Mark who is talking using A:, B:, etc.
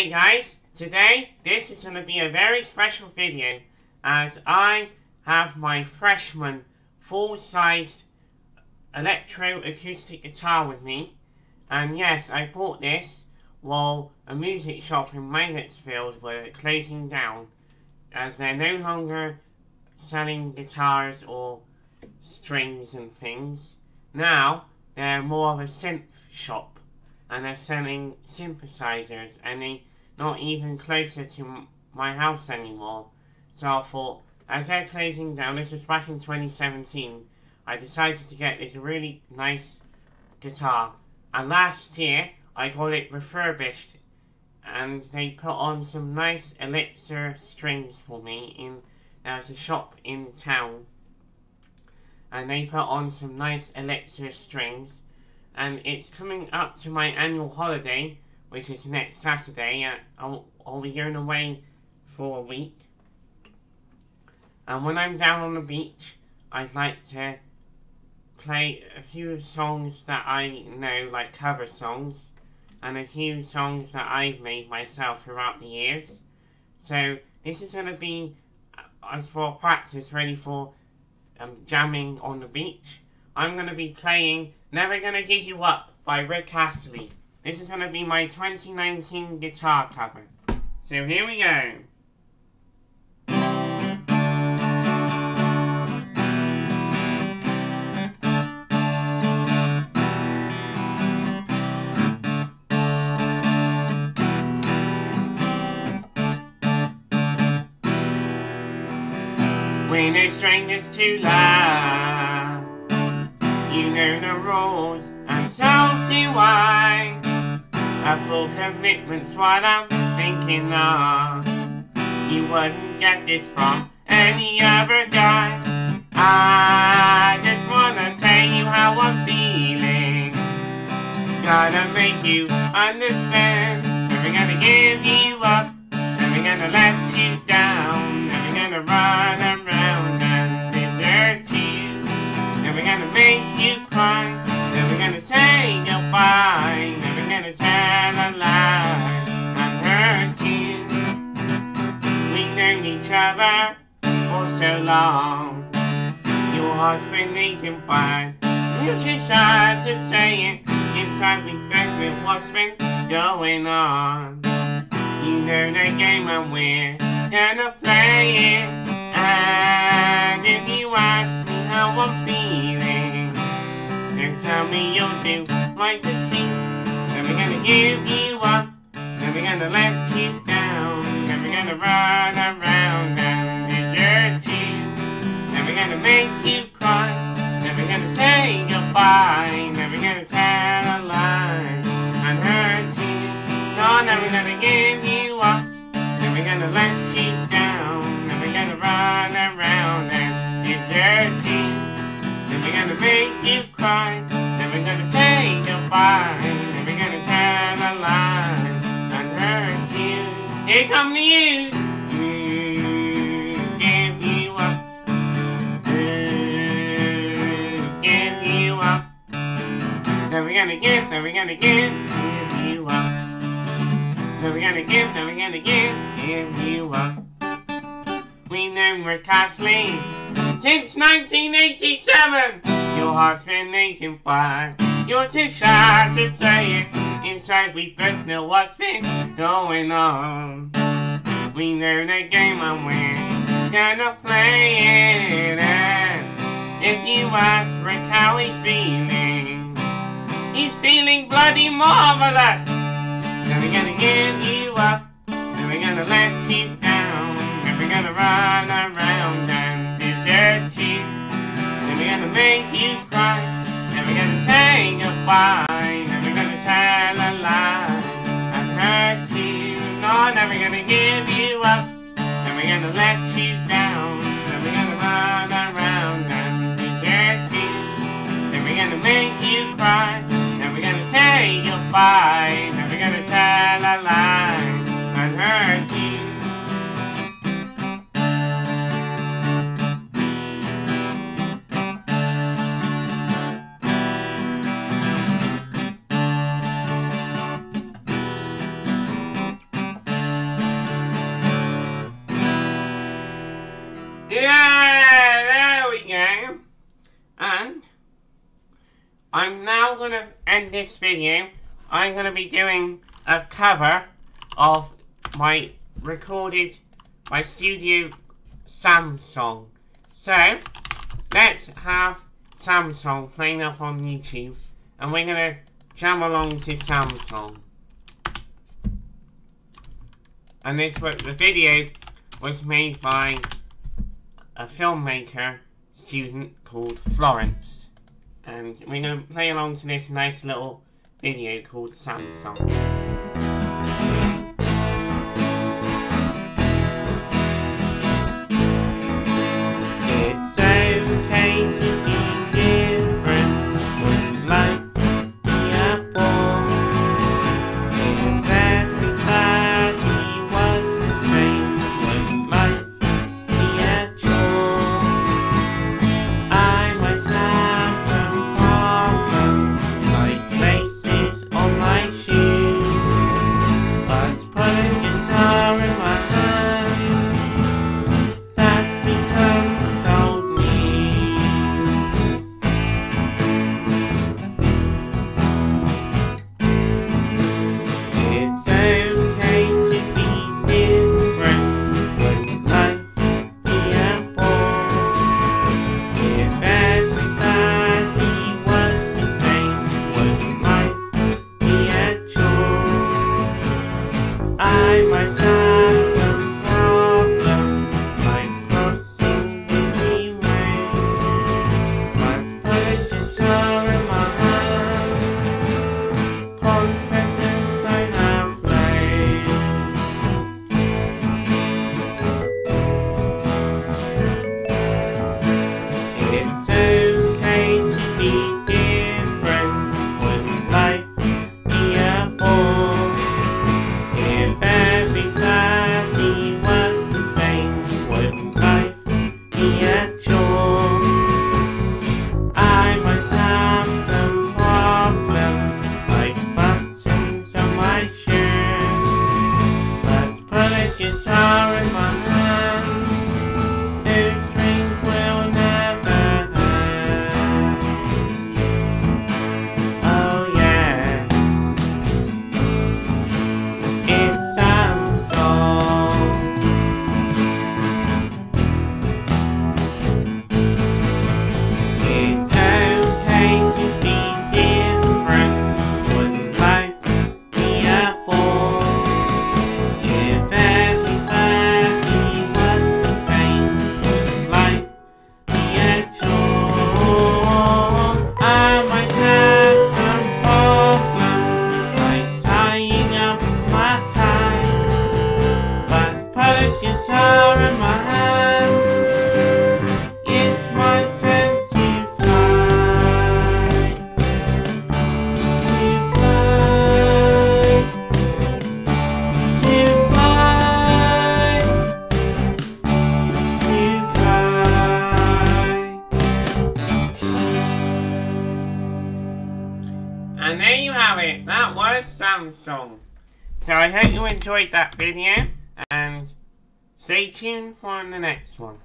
A: Hey guys, today this is going to be a very special video as I have my freshman full-sized electro-acoustic guitar with me and yes, I bought this while a music shop in Mangotsfield were closing down as they're no longer selling guitars or strings and things. Now, they're more of a synth shop and they're selling synthesizers and they're not even closer to my house anymore. So I thought, as they're closing down, this was back in 2017, I decided to get this really nice guitar. And last year, I got it refurbished and they put on some nice elixir strings for me in there's a shop in town and they put on some nice elixir strings and it's coming up to my annual holiday which is next Saturday I'll, I'll be going away for a week? And when I'm down on the beach I'd like to play a few songs that I know like cover songs and a few songs that I've made myself throughout the years. So this is going to be uh, as for practice ready for um, jamming on the beach, I'm going to be playing Never Gonna Give You Up by Rick Astley. This is going to be my 2019 guitar cover. So here we go. When a stranger's too loud You know the rules and so do I A full commitment's what I'm thinking of. You wouldn't get this from any other guy. I just wanna tell you how I'm feeling. Gotta make you understand. Never gonna give you up. Never gonna let you down. Never gonna run around and desert you. Never gonna make you cry each other for so long. Your heart's been aching but You're too shy to say it. Inside we both know what's been going on. You know the game and we're gonna play it. And if you ask me how I'm feeling Then tell me you'll do like to see Never gonna give you up. Never gonna let you down. Never gonna run goodbye Never gonna tell a lie and hurt you No, never gonna give you up. Never gonna let you down. Never gonna run around and desert you Never gonna make you cry Gonna give, never gonna give. Give you up. Never gonna give, never gonna give. Give you up. We know Rick Astley. Since 1987 Your heart's been aching but You're too shy to say it. Inside we both know what's been going on. We know the game and we're gonna play it. And if you ask Rick how he's feeling He's feeling bloody marvelous. Never gonna give you up Never gonna let you down. Never gonna run around and desert you Never gonna make you cry. Never gonna say goodbye Never gonna tell a lie. And hurt you No, never gonna give you up goodbye Never gonna tell a lie end this video, I'm going to be doing a cover of my recorded, my studio Sam song. So, let's have Sam's Song playing up on YouTube, and we're going to jam along to Sam's Song. And this the video was made by a filmmaker student called Florence. And we're going to play along to this nice little video called Sam's Song. Sam's Song. So I hope you enjoyed that video and stay tuned for the next one.